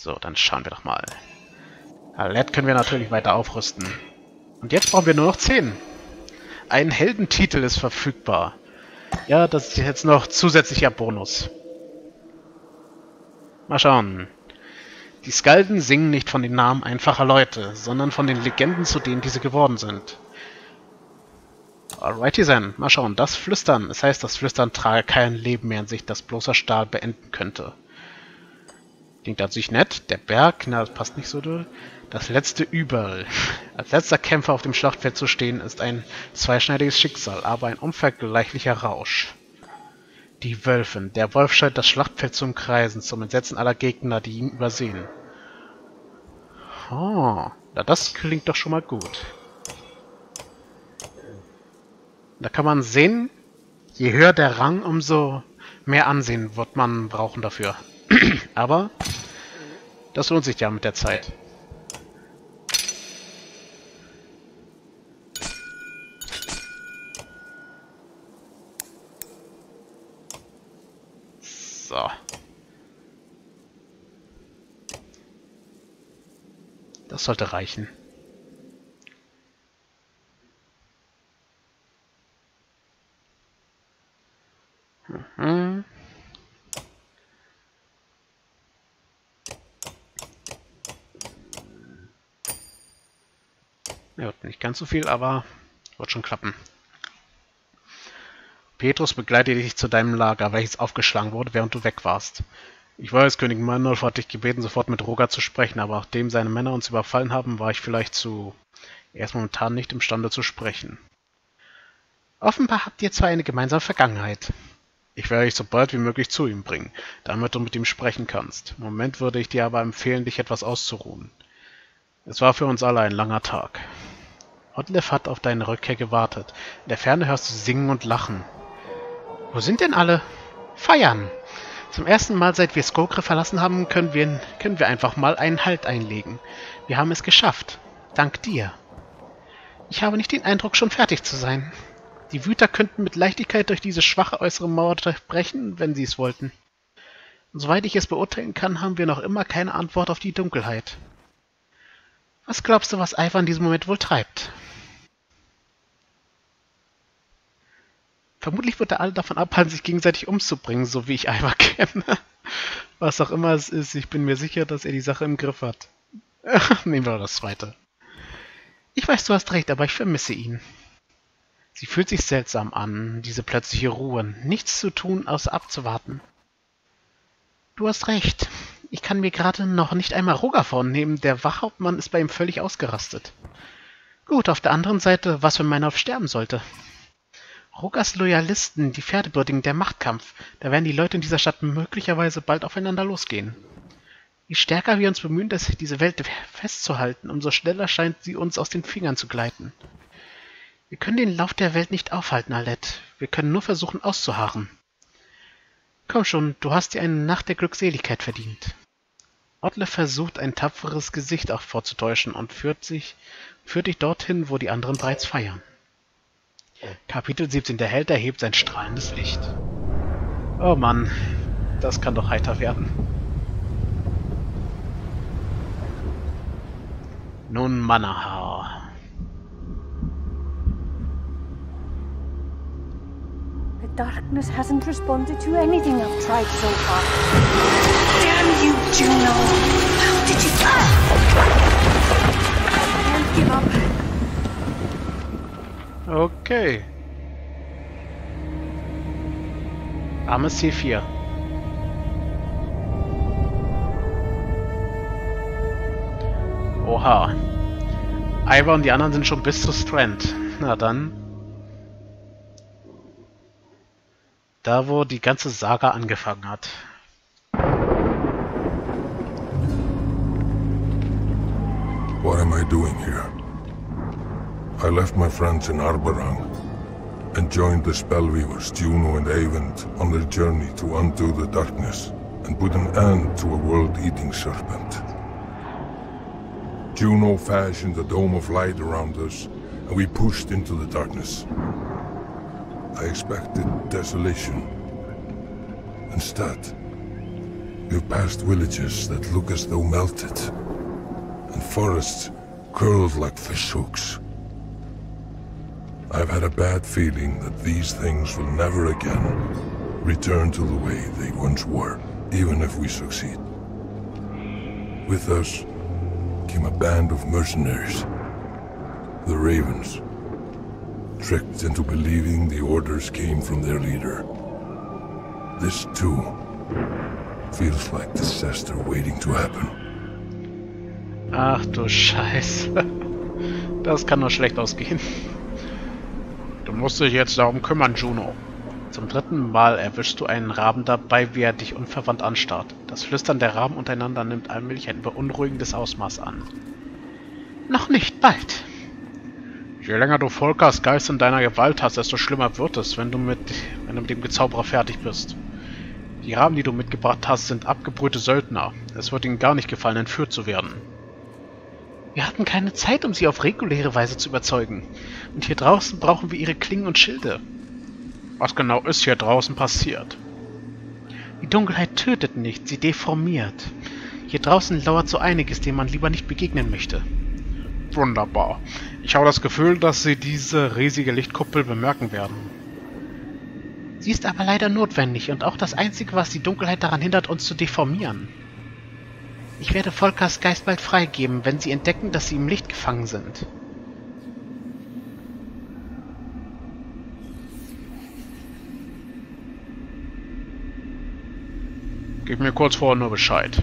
So, dann schauen wir doch mal. Alert können wir natürlich weiter aufrüsten. Und jetzt brauchen wir nur noch 10. Ein Heldentitel ist verfügbar. Ja, das ist jetzt noch zusätzlicher Bonus. Mal schauen. Die Skalden singen nicht von den Namen einfacher Leute, sondern von den Legenden, zu denen diese geworden sind. Alrighty then, mal schauen. Das Flüstern. Es heißt, das Flüstern trage kein Leben mehr in sich, das bloßer Stahl beenden könnte. Klingt sich nett. Der Berg, na, das passt nicht so durch. Das letzte Übel. Als letzter Kämpfer auf dem Schlachtfeld zu stehen, ist ein zweischneidiges Schicksal, aber ein unvergleichlicher Rausch. Die Wölfin. Der Wolf scheint das Schlachtfeld zu umkreisen, zum Entsetzen aller Gegner, die ihn übersehen. Oh, na das klingt doch schon mal gut. Da kann man sehen, je höher der Rang, umso mehr Ansehen wird man brauchen dafür. Aber das lohnt sich ja mit der Zeit. So. Das sollte reichen. Mhm. Ja, nicht ganz so viel, aber wird schon klappen. Petrus begleitet dich zu deinem Lager, welches aufgeschlagen wurde, während du weg warst. Ich weiß, König Manolf hat dich gebeten, sofort mit Roger zu sprechen, aber nachdem seine Männer uns überfallen haben, war ich vielleicht zu... Er ist momentan nicht imstande zu sprechen. Offenbar habt ihr zwar eine gemeinsame Vergangenheit. Ich werde dich so bald wie möglich zu ihm bringen, damit du mit ihm sprechen kannst. Im Moment würde ich dir aber empfehlen, dich etwas auszuruhen. Es war für uns alle ein langer Tag. Ottlev hat auf deine Rückkehr gewartet. In der Ferne hörst du singen und lachen. Wo sind denn alle? Feiern! Zum ersten Mal, seit wir Skokre verlassen haben, können wir, können wir einfach mal einen Halt einlegen. Wir haben es geschafft. Dank dir. Ich habe nicht den Eindruck, schon fertig zu sein. Die Wüter könnten mit Leichtigkeit durch diese schwache äußere Mauer durchbrechen, wenn sie es wollten. Und soweit ich es beurteilen kann, haben wir noch immer keine Antwort auf die Dunkelheit. Was glaubst du, was Eifer in diesem Moment wohl treibt? Vermutlich wird er alle davon abhalten, sich gegenseitig umzubringen, so wie ich Eifer kenne. Was auch immer es ist, ich bin mir sicher, dass er die Sache im Griff hat. Nehmen wir das zweite. Ich weiß, du hast recht, aber ich vermisse ihn. Sie fühlt sich seltsam an, diese plötzliche Ruhe. Nichts zu tun, außer abzuwarten. Du hast recht. Ich kann mir gerade noch nicht einmal Roger vornehmen. Der Wachhauptmann ist bei ihm völlig ausgerastet. Gut, auf der anderen Seite, was wenn Meinolf sterben sollte? Rogers Loyalisten, die Pferdebürtigen, der Machtkampf. Da werden die Leute in dieser Stadt möglicherweise bald aufeinander losgehen. Je stärker wir uns bemühen, das, diese Welt festzuhalten, umso schneller scheint sie uns aus den Fingern zu gleiten. Wir können den Lauf der Welt nicht aufhalten, Alette. Wir können nur versuchen auszuharren. Komm schon, du hast dir eine Nacht der Glückseligkeit verdient. Ottle versucht, ein tapferes Gesicht auch vorzutäuschen und führt, sich, führt dich dorthin, wo die anderen bereits feiern. Kapitel 17. Der Held erhebt sein strahlendes Licht. Oh Mann, das kann doch heiter werden. Nun Manahar. darkness hasn't responded to anything I've tried so far. Damn you, Juno! How did you... I can't give up. Okay. Arme C4. Oha. Ivar und die anderen sind schon bis zu Strand. Na dann. Da, wo die ganze Saga angefangen hat. What am I doing here? I left my friends in Arborang and joined the Spellweavers, Juno and Avent, on their journey to undo the darkness and put an end to a world-eating serpent. Juno fashioned a dome of light around us, and we pushed into the darkness. I expected desolation. Instead, We've passed villages that look as though melted, and forests curled like fish hooks. I've had a bad feeling that these things will never again return to the way they once were, even if we succeed. With us came a band of mercenaries, the Ravens, tricked into believing the orders came from their leader. This too feels like disaster waiting to happen. Ach du Scheiße. Das kann nur schlecht ausgehen. Du musst dich jetzt darum kümmern, Juno. Zum dritten Mal erwischst du einen Raben dabei, wie er dich unverwandt anstarrt. Das Flüstern der Raben untereinander nimmt allmählich ein beunruhigendes Ausmaß an. Noch nicht, bald. Je länger du Volkers Geist in deiner Gewalt hast, desto schlimmer wird es, wenn du mit, wenn du mit dem Gezauberer fertig bist. Die Raben, die du mitgebracht hast, sind abgebrühte Söldner. Es wird ihnen gar nicht gefallen, entführt zu werden. Wir hatten keine Zeit, um sie auf reguläre Weise zu überzeugen. Und hier draußen brauchen wir ihre Klingen und Schilde. Was genau ist hier draußen passiert? Die Dunkelheit tötet nicht, sie deformiert. Hier draußen lauert so einiges, dem man lieber nicht begegnen möchte. Wunderbar. Ich habe das Gefühl, dass Sie diese riesige Lichtkuppel bemerken werden. Sie ist aber leider notwendig und auch das Einzige, was die Dunkelheit daran hindert, uns zu deformieren. Ich werde Volkers Geist bald freigeben, wenn sie entdecken, dass sie im Licht gefangen sind. Gib mir kurz vorher nur Bescheid.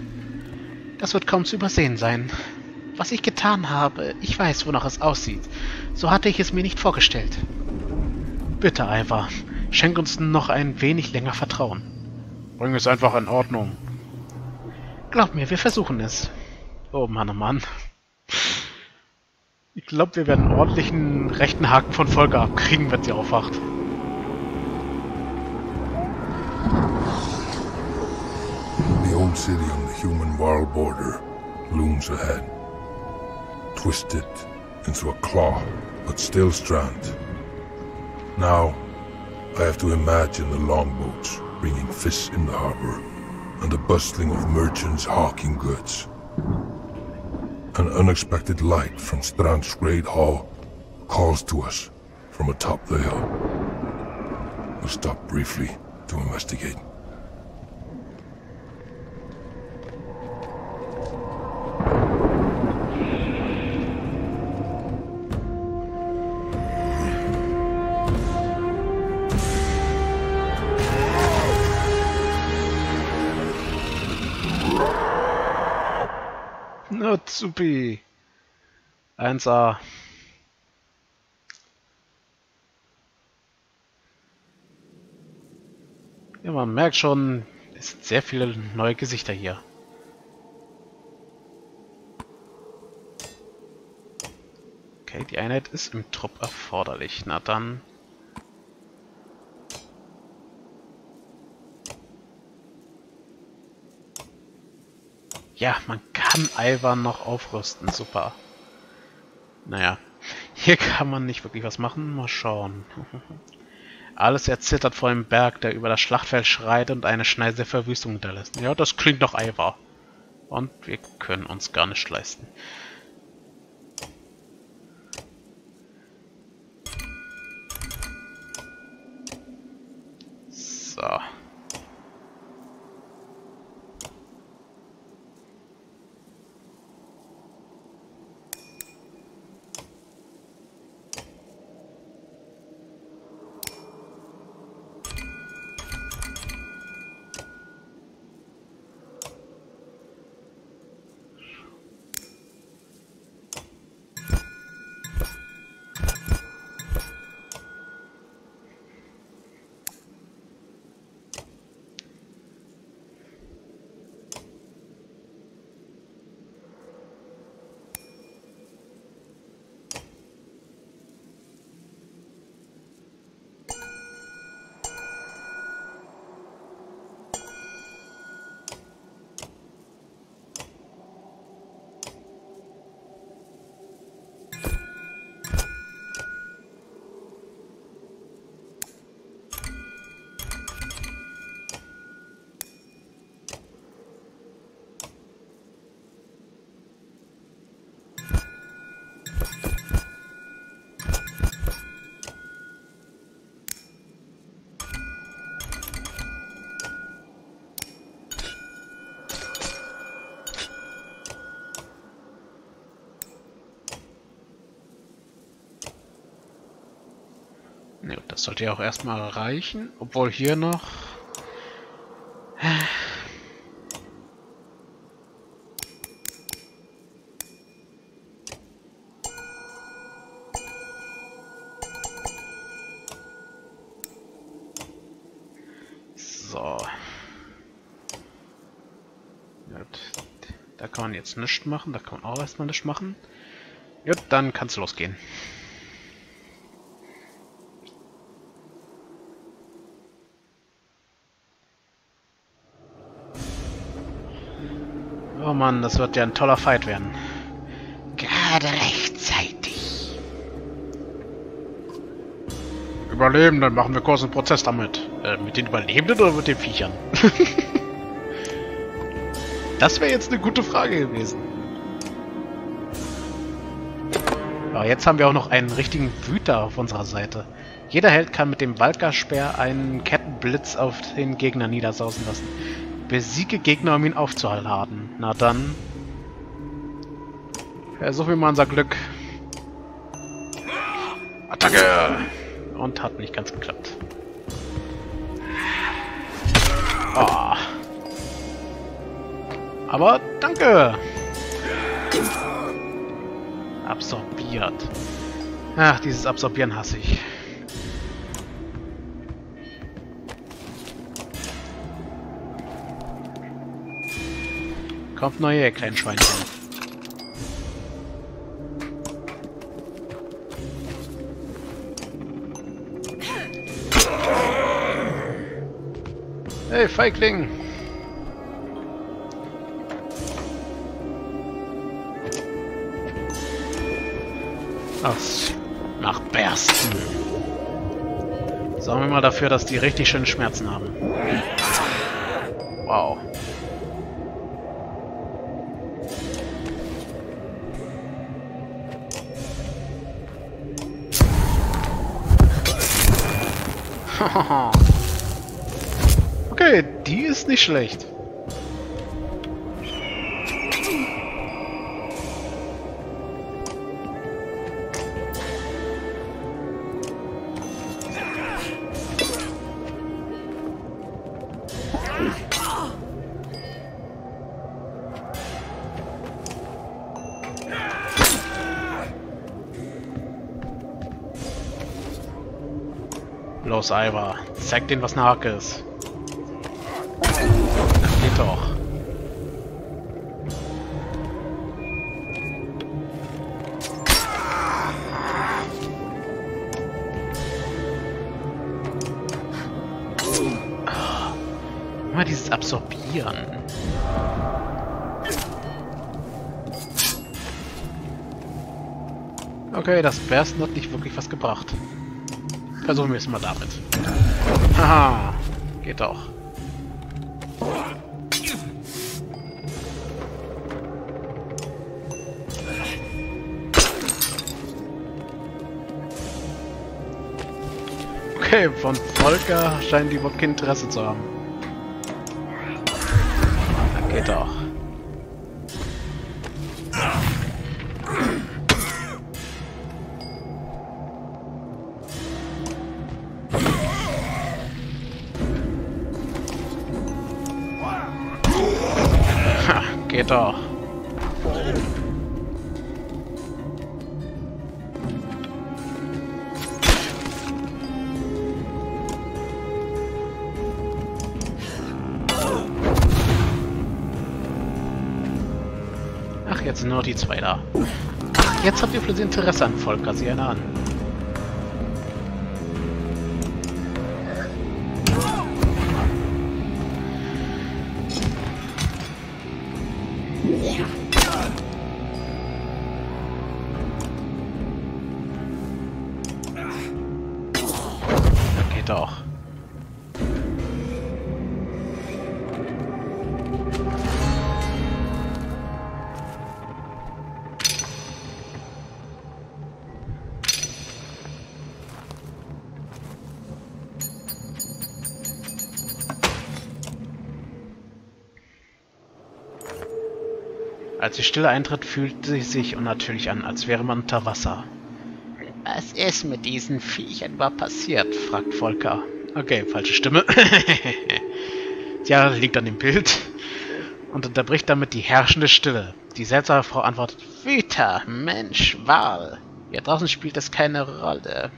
Das wird kaum zu übersehen sein. Was ich getan habe, ich weiß, wonach es aussieht. So hatte ich es mir nicht vorgestellt. Bitte, Ivar, schenk uns noch ein wenig länger Vertrauen. Bring es einfach in Ordnung. Glaub mir, wir versuchen es. Oh Mann, oh Mann. Ich glaube, wir werden einen ordentlichen rechten Haken von Folge abkriegen, wenn sie aufwacht. The old city on the human-wild border looms ahead. Twisted into a claw, but still strand. Now, I have to imagine the longboats bringing fish in the harbor, and the bustling of merchants hawking goods. An unexpected light from Strand's great hall calls to us from atop the hill. We'll stop briefly to investigate. Supi. 1A. Ja, man merkt schon, es sind sehr viele neue Gesichter hier. Okay, die Einheit ist im Trupp erforderlich. Na dann... Ja, man kann Ivan noch aufrüsten. Super. Naja, hier kann man nicht wirklich was machen. Mal schauen. Alles erzittert vor dem Berg, der über das Schlachtfeld schreit und eine Schneise Verwüstung hinterlässt. Ja, das klingt doch Ivar. Und wir können uns gar nicht leisten. Ja, das sollte ja auch erstmal reichen. Obwohl hier noch... So. Da kann man jetzt nichts machen. Da kann man auch erstmal nichts machen. Gut, dann kann's losgehen. Mann, das wird ja ein toller Fight werden. Gerade rechtzeitig. Überlebenden, machen wir kurz einen Prozess damit. Äh, mit den Überlebenden oder mit den Viechern? das wäre jetzt eine gute Frage gewesen. Aber jetzt haben wir auch noch einen richtigen Wüter auf unserer Seite. Jeder Held kann mit dem Walker-Speer einen Kettenblitz auf den Gegner niedersausen lassen. Besiege Gegner, um ihn aufzuhalten. Na dann. Versuchen wir mal unser Glück. Attacke! Und hat nicht ganz geklappt. Oh. Aber danke! Absorbiert. Ach, dieses Absorbieren hasse ich. Kommt neue, ihr kleinen Schweinchen. Hey, Feigling! Ach, nach Bersten. Sagen wir mal dafür, dass die richtig schöne Schmerzen haben. Wow. okay, die ist nicht schlecht. Los, Ivar. Zeig denen, was eine ist. Das geht doch. Immer dieses Absorbieren. Okay, das Bersten hat nicht wirklich was gebracht. Versuchen wir es mal damit. Haha, geht doch. Okay, von Volker scheinen die überhaupt kein Interesse zu haben. Geht doch. Geht doch. Ach, jetzt sind nur die zwei da. Ach, jetzt habt ihr plötzlich Interesse an Volker, sieh einer an. Als die Stille eintritt, fühlt sie sich unnatürlich an, als wäre man unter Wasser. Was ist mit diesen Viechern überhaupt passiert? fragt Volker. Okay, falsche Stimme. Tja, liegt an dem Bild. Und unterbricht damit die herrschende Stille. Die seltsame Frau antwortet, Vita, Mensch, Wahl. Hier draußen spielt es keine Rolle.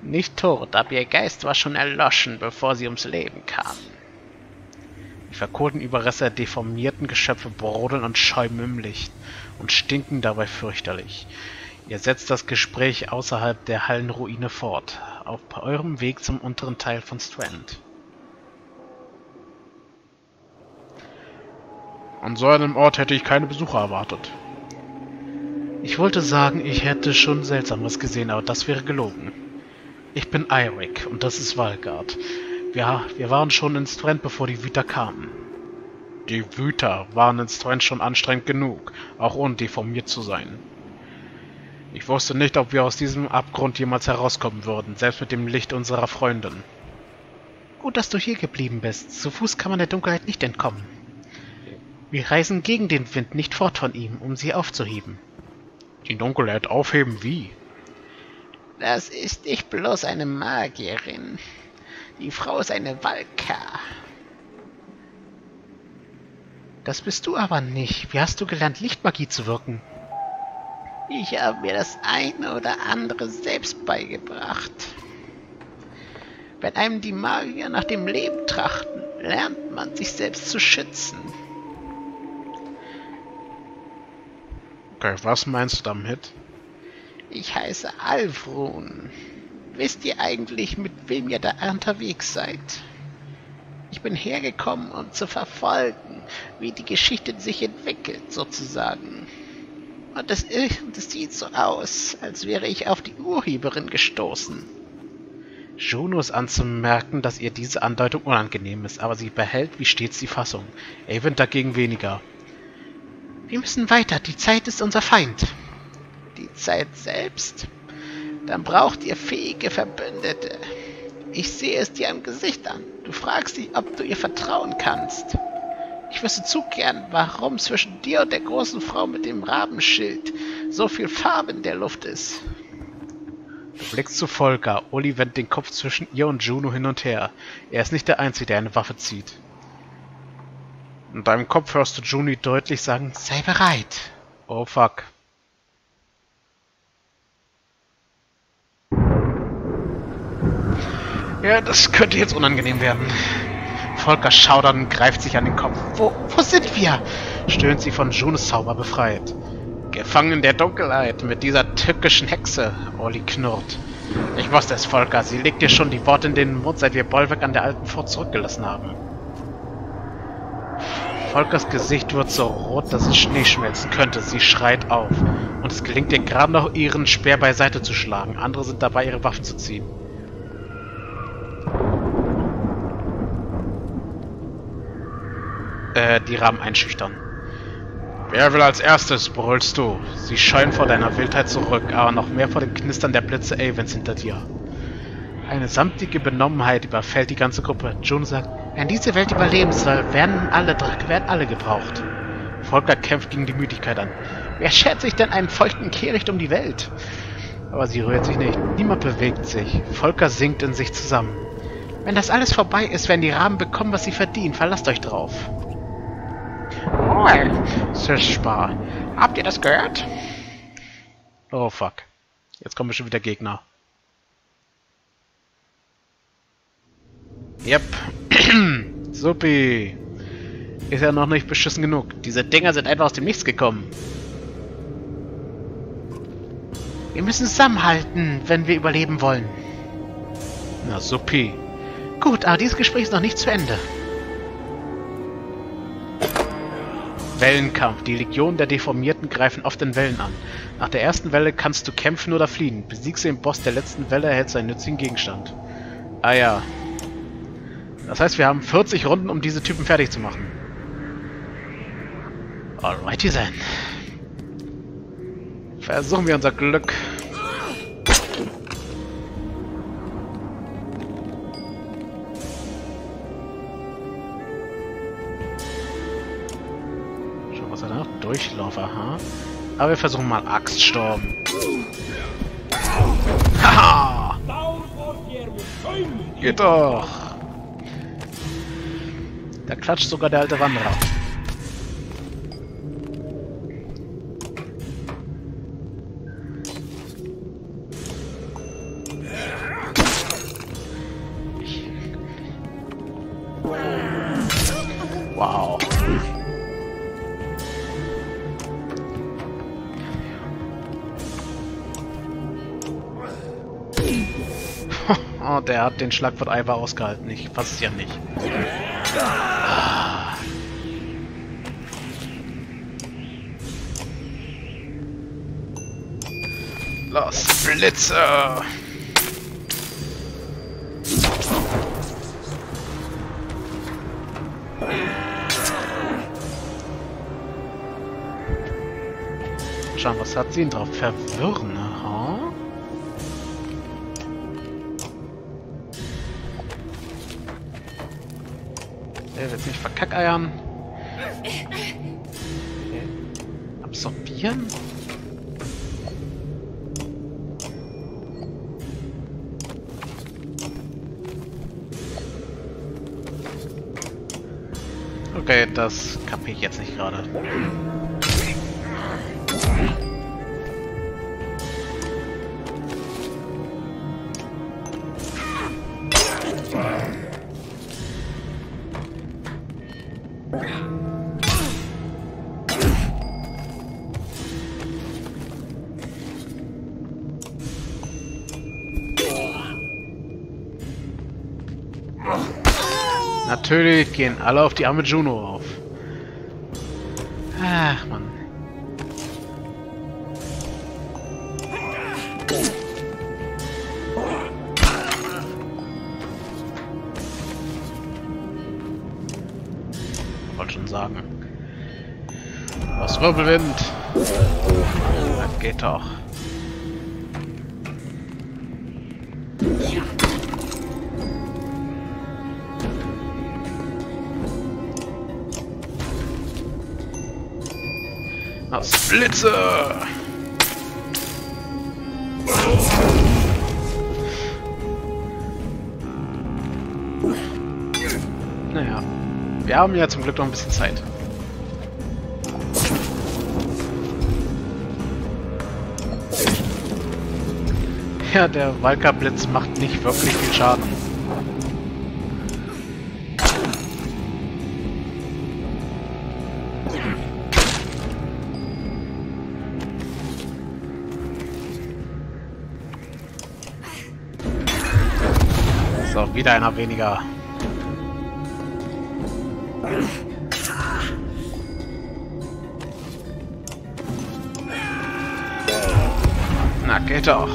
Nicht tot, aber ihr Geist war schon erloschen, bevor sie ums Leben kam. Die verkohlten Überreste der deformierten Geschöpfe brodeln und schäumen im Licht und stinken dabei fürchterlich. Ihr setzt das Gespräch außerhalb der Hallenruine fort, auf eurem Weg zum unteren Teil von Strand. An so einem Ort hätte ich keine Besucher erwartet. Ich wollte sagen, ich hätte schon Seltsames gesehen, aber das wäre gelogen. Ich bin Eirik und das ist Valgard. Wir, wir waren schon in Strand, bevor die Wüter kamen. Die Wüter waren in Strand schon anstrengend genug, auch ohne deformiert zu sein. Ich wusste nicht, ob wir aus diesem Abgrund jemals herauskommen würden, selbst mit dem Licht unserer Freundin. Gut, dass du hier geblieben bist. Zu Fuß kann man der Dunkelheit nicht entkommen. Wir reisen gegen den Wind, nicht fort von ihm, um sie aufzuheben. Die Dunkelheit aufheben wie? Das ist nicht bloß eine Magierin. Die Frau ist eine Walka. Das bist du aber nicht. Wie hast du gelernt, Lichtmagie zu wirken? Ich habe mir das eine oder andere selbst beigebracht. Wenn einem die Magier nach dem Leben trachten, lernt man sich selbst zu schützen. Okay, was meinst du damit? Ich heiße Alvrun. Wisst ihr eigentlich, mit wem ihr da unterwegs seid? Ich bin hergekommen, um zu verfolgen, wie die Geschichte sich entwickelt, sozusagen. Und es, es sieht so aus, als wäre ich auf die Urheberin gestoßen. Juno ist anzumerken, dass ihr diese Andeutung unangenehm ist, aber sie behält wie stets die Fassung. Avon dagegen weniger. Wir müssen weiter, die Zeit ist unser Feind. Die Zeit selbst? Dann braucht ihr fähige Verbündete. Ich sehe es dir am Gesicht an. Du fragst dich, ob du ihr vertrauen kannst. Ich wüsste zu gern, warum zwischen dir und der großen Frau mit dem Rabenschild so viel Farbe in der Luft ist. Du blickst zu Volker. Uli wendet den Kopf zwischen ihr und Juno hin und her. Er ist nicht der Einzige, der eine Waffe zieht. In deinem Kopf hörst du Juni deutlich sagen, sei bereit. Oh fuck. Ja, das könnte jetzt unangenehm werden. Volker schaudert und greift sich an den Kopf. Wo, wo sind wir? stöhnt sie von Junes Zauber befreit. Gefangen in der Dunkelheit mit dieser tückischen Hexe, Olli knurrt. Ich wusste es, Volker. Sie legt dir schon die Worte in den Mund, seit wir Bollwerk an der alten Fort zurückgelassen haben. Volkers Gesicht wird so rot, dass es Schnee schmelzen könnte. Sie schreit auf. Und es gelingt ihr gerade noch, ihren Speer beiseite zu schlagen. Andere sind dabei, ihre Waffen zu ziehen. Äh, die Rahmen einschüchtern. Wer will als erstes, brüllst du. Sie scheuen vor deiner Wildheit zurück, aber noch mehr vor dem Knistern der Blitze Avens hinter dir. Eine samtige Benommenheit überfällt die ganze Gruppe. June sagt, wenn diese Welt überleben soll, werden alle, werden alle gebraucht. Volker kämpft gegen die Müdigkeit an. Wer schert sich denn einen feuchten Kehricht um die Welt? Aber sie rührt sich nicht. Niemand bewegt sich. Volker sinkt in sich zusammen. Wenn das alles vorbei ist, werden die Raben bekommen, was sie verdienen. Verlasst euch drauf. Oh, Sischbar. Habt ihr das gehört? Oh, fuck. Jetzt kommen schon wieder Gegner. Yep. Supi. Ist ja noch nicht beschissen genug. Diese Dinger sind einfach aus dem Nichts gekommen. Wir müssen zusammenhalten, wenn wir überleben wollen. Na, supi. Gut, aber dieses Gespräch ist noch nicht zu Ende. Wellenkampf. Die Legion der Deformierten greifen oft in Wellen an. Nach der ersten Welle kannst du kämpfen oder fliehen. Besiegst den Boss der letzten Welle, erhältst einen nützlichen Gegenstand. Ah ja. Das heißt, wir haben 40 Runden, um diese Typen fertig zu machen. Alrighty then. Versuchen wir unser Glück. Durchlauf, aha. Aber wir versuchen mal Axtsturm. Haha! Geht doch! Da klatscht sogar der alte Wanderer. Hat den Schlag von ausgehalten. Ich fasse es ja nicht. Los, Blitze! Schauen, was hat sie ihn drauf? Verwirren, Der wird nicht verkackeiern. Okay. Absorbieren? Okay, das kapiere ich jetzt nicht gerade. Natürlich gehen alle auf die arme Juno auf. Ach, Mann. Wollte schon sagen. Was Wirbelwind. Das geht doch. Aus Blitze! Naja, wir haben ja zum Glück noch ein bisschen Zeit. Ja, der Walker-Blitz macht nicht wirklich viel Schaden. Wieder einer weniger. Na, geht doch.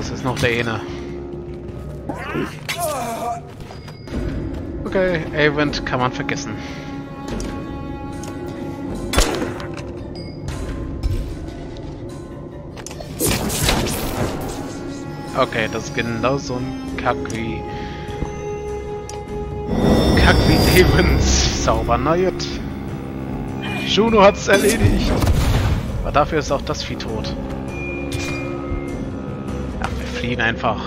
Es ist noch der eine. Okay, Avent kann man vergessen. Okay, das ist genau so ein Kack wie... Kack wie Avens Zauber. Na. Juno hat's erledigt. Aber dafür ist auch das Vieh tot. Fliehen einfach.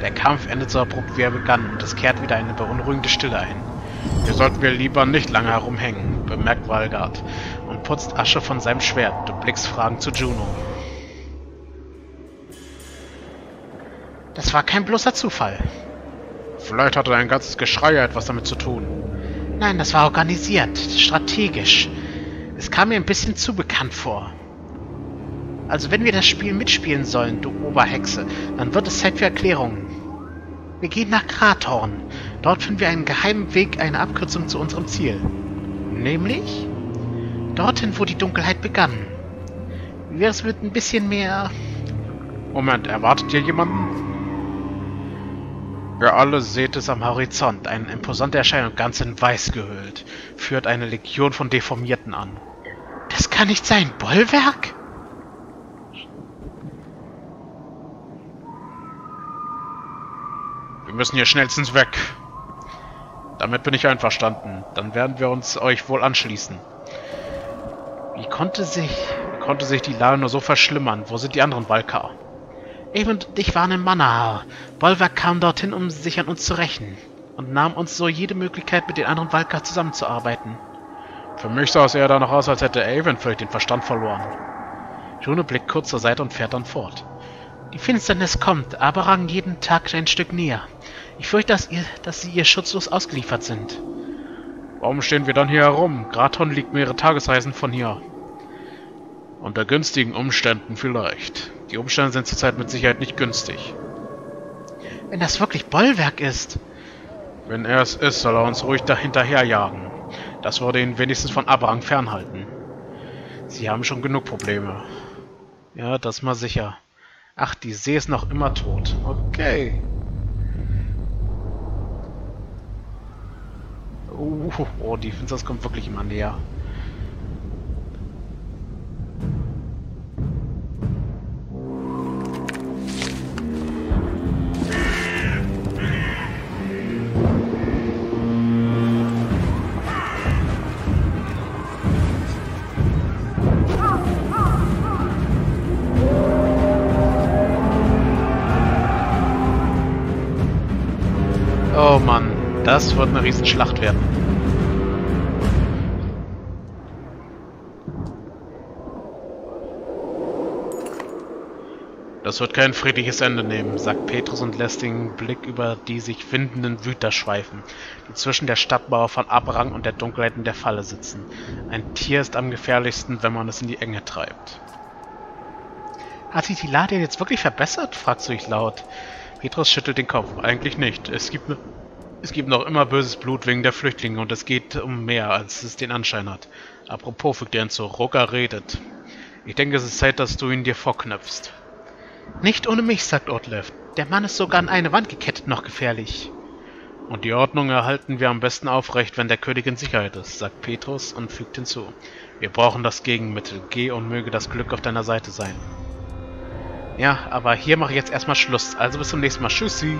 Der Kampf endet so abrupt wie er begann und es kehrt wieder eine beunruhigende Stille ein. Hier sollten wir lieber nicht lange herumhängen, bemerkt Valgard und putzt Asche von seinem Schwert. Du blickst fragend zu Juno. Das war kein bloßer Zufall. Vielleicht hatte dein ganzes Geschrei etwas damit zu tun. Nein, das war organisiert, strategisch. Es kam mir ein bisschen zu bekannt vor. Also wenn wir das Spiel mitspielen sollen, du Oberhexe, dann wird es Zeit für Erklärungen. Wir gehen nach Krathorn. Dort finden wir einen geheimen Weg, eine Abkürzung zu unserem Ziel. Nämlich dorthin, wo die Dunkelheit begann. Wie wäre es mit ein bisschen mehr... Moment, erwartet ihr jemanden? Ihr alle seht es am Horizont. Eine imposante Erscheinung, ganz in Weiß gehüllt, führt eine Legion von Deformierten an. Das kann nicht sein. Bollwerk? Wir müssen hier schnellstens weg. Damit bin ich einverstanden. Dann werden wir uns euch wohl anschließen. Wie konnte sich, wie konnte sich die Lage nur so verschlimmern? Wo sind die anderen Valkar? Eben und ich waren in Manahar. Bolver kam dorthin, um sich an uns zu rächen. Und nahm uns so jede Möglichkeit, mit den anderen Valkar zusammenzuarbeiten. Für mich sah es eher danach aus, als hätte Avon völlig den Verstand verloren. Juno blickt kurz zur Seite und fährt dann fort. Die Finsternis kommt, aber rang jeden Tag ein Stück näher. Ich fürchte, dass, ihr, dass sie ihr schutzlos ausgeliefert sind. Warum stehen wir dann hier herum? Graton liegt mehrere Tagesreisen von hier. Unter günstigen Umständen vielleicht. Die Umstände sind zurzeit mit Sicherheit nicht günstig. Wenn das wirklich Bollwerk ist. Wenn er es ist, soll er uns ruhig dahinterherjagen. Das würde ihn wenigstens von Abrang fernhalten. Sie haben schon genug Probleme. Ja, das mal sicher. Ach, die See ist noch immer tot. Okay. Uh, oh, die Finsters kommt wirklich immer näher. Eine Riesenschlacht werden. Das wird kein friedliches Ende nehmen, sagt Petrus und lässt den Blick über die sich windenden Wüter schweifen, die zwischen der Stadtmauer von Abrang und der Dunkelheit in der Falle sitzen. Ein Tier ist am gefährlichsten, wenn man es in die Enge treibt. Hat sich die Lade jetzt wirklich verbessert? fragt du dich laut. Petrus schüttelt den Kopf. Eigentlich nicht. Es gibt, es gibt noch immer böses Blut wegen der Flüchtlinge und es geht um mehr, als es den Anschein hat. Apropos, fügt er hinzu, Rucker redet. Ich denke, es ist Zeit, dass du ihn dir vorknöpfst. Nicht ohne mich, sagt Ortlev. Der Mann ist sogar an eine Wand gekettet noch gefährlich. Und die Ordnung erhalten wir am besten aufrecht, wenn der König in Sicherheit ist, sagt Petrus und fügt hinzu. Wir brauchen das Gegenmittel. Geh und möge das Glück auf deiner Seite sein. Ja, aber hier mache ich jetzt erstmal Schluss. Also bis zum nächsten Mal. Tschüssi.